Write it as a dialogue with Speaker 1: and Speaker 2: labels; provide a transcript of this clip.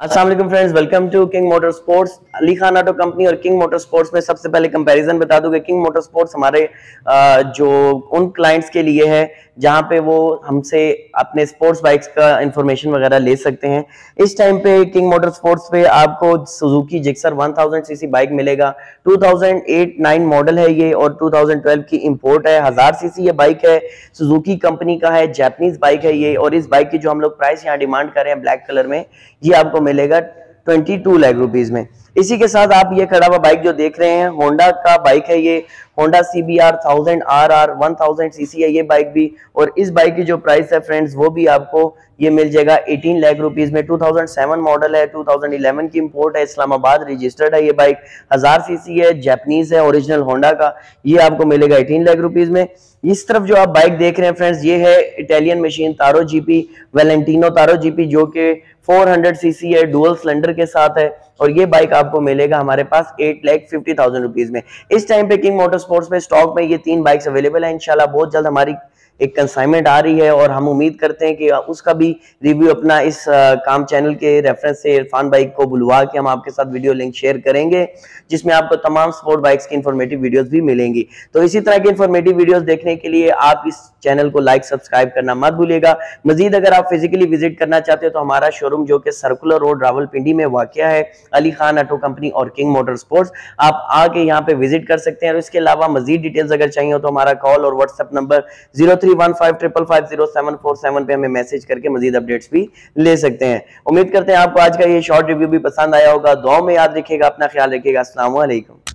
Speaker 1: Aslam friends, welcome to king motor sports Ali Khan auto company और king motor sports में सबसे पहले comparison बता दूँ कि किंग मोटर स्पोर्ट्स हमारे जो उन क्लाइंट्स के लिए है, जहाँ पे वो हमसे अपने स्पोर्ट्स बाइक्स का इंफॉर्मेशन वगैरह ले सकते हैं। इस टाइम पे किंग मोटर स्पोर्ट्स पे आपको सुजुकी जिक्सर 1000 सीसी बाइक मिलेगा। 2008-9 मॉडल है ये और 2012 की इंपोर्ट है। हज़ार सीसी ये बाइक है। सुजुकी कंपनी का है जैपनीज बाइक है ये और इस बाइक की जो हम लोग प्राइस यहाँ डिमांड कर रहे हैं ब्लैक कलर में, ये आपको मिलेगा 22 लाख रुपीज़ में। इसी के साथ आप ये खड़ा हुआ बाइक जो देख रहे हैं होंडा का बाइक है ये। Honda C B R thousand R R one thousand C C है ये बाइक भी। और इस बाइक की जो प्राइस है फ्रेंड्स वो भी आपको ये मिल जाएगा 18 लाख रुपीस में। 2007 मॉडल है 2011 की इंपोर्ट है, इस्लामाबाद रजिस्टर्ड है ये बाइक हज़ार सीसी है जैपनीज है ओरिजिनल होंडा का। ये आपको मिलेगा 18 लाख रुपीस में। इस तरफ़ जो आप बाइक देख रहे हैं फ्रेंड्स ये है Italian machine Taro GP Valentino Taro GP जो कि 400 सीसी है डुअल सिलेंडर के साथ है। और ये बाइक आपको मिलेगा हमारे पास eight lakh fifty thousand rupees में। इस टाइम पे किंग मोटर स्पोर्ट्स में स्टॉक में ये तीन बाइक्स अवेलेबल है। इनशाला बहुत जल्द हमारी एक कंसाइनमेंट आ रही है और हम उम्मीद करते हैं कि उसका भी रिव्यू अपना इस काम चैनल के रेफरेंस से इरफान बाइक को बुलवा के हम आपके साथ वीडियो लिंक शेयर करेंगे, जिसमें आपको तमाम स्पोर्ट बाइक्स की इन्फॉर्मेटिव वीडियोस भी मिलेंगी। तो इसी तरह की इन्फॉर्मेटिव वीडियोस देखने के लिए आप इस चैनल को लाइक सब्सक्राइब करना मत भूलिएगा। मजीद अगर आप फिजिकली विज़िट करना चाहते हो तो हमारा शोरूम जो कि सर्कुलर रोड रावलपिंडी में वाक़ है, अली खान ऑटो कंपनी और किंग मोटर स्पोर्ट्स आप आके यहाँ पे विज़िट कर सकते हैं। और इसके अलावा मजीद डिटेल्स अगर चाहिए हो तो हमारा कॉल और WhatsApp number zero three one five triple five zero seven four seven पे हमें मैसेज करके मजीद अपडेट्स भी ले सकते हैं। उम्मीद करते हैं आपको आज का ये शॉर्ट रिव्यू भी पसंद आया होगा। दो में याद रखिएगा, अपना ख्याल रखिएगा। असला